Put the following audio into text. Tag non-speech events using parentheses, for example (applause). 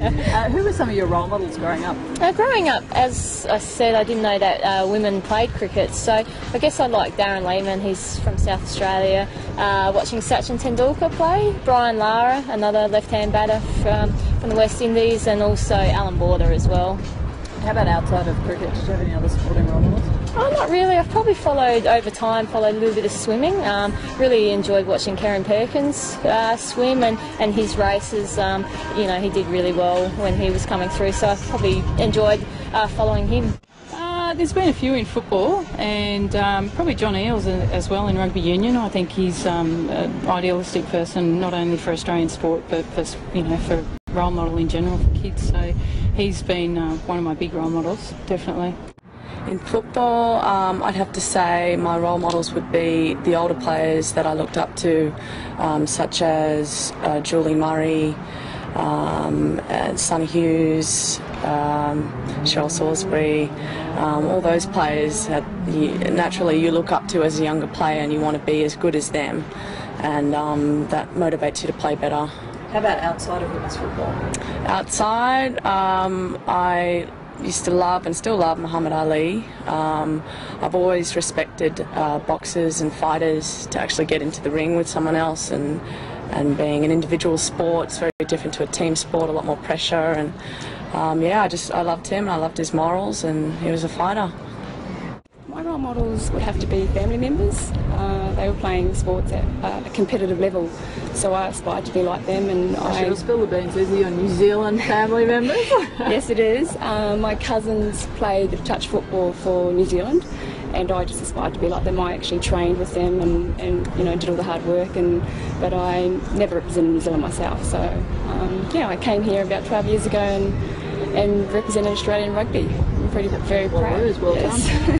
(laughs) Uh, who were some of your role models growing up? Uh, growing up, as I said, I didn't know that uh, women played cricket, so I guess I like Darren Lehmann, he's from South Australia. Uh, watching Sachin Tendulkar play, Brian Lara, another left-hand batter from, from the West Indies, and also Allan Border as well. How about outside of cricket? Did you have any other sporting role models? Oh, not really. I've probably followed over time, followed a little bit of swimming. Um, really enjoyed watching Kieren Perkins uh, swim and, and his races. Um, you know, he did really well when he was coming through, so I probably enjoyed uh, following him. Uh, there's been a few in football and um, probably John Eales as well in rugby union. I think he's um, an idealistic person not only for Australian sport but for, you know for role model in general for kids. So he's been uh, one of my big role models, definitely. In football, um, I'd have to say my role models would be the older players that I looked up to, um, such as uh, Julie Murray, um, Sunni Hughes, um, Cheryl Salisbury, um, all those players that you, naturally you look up to as a younger player and you want to be as good as them, and um, that motivates you to play better. How about outside of women's football? Outside, um, I used to love and still love Muhammad Ali. Um, I've always respected uh, boxers and fighters to actually get into the ring with someone else and and being an individual sport, it's very different to a team sport, a lot more pressure and um, yeah, I just I loved him and I loved his morals and he was a fighter. My role models would have to be family members. Uh, they were playing sports at uh, a competitive level, so I aspired to be like them. And I should spill the beans. Is your New Zealand family members? (laughs) yes, it is. Uh, my cousins played touch football for New Zealand, and I just aspired to be like them. I actually trained with them and, and you know did all the hard work, and but I never represented New Zealand myself. So um, yeah, I came here about 12 years ago and and represented Australian rugby. I'm pretty very proud. Well, well yes. (laughs)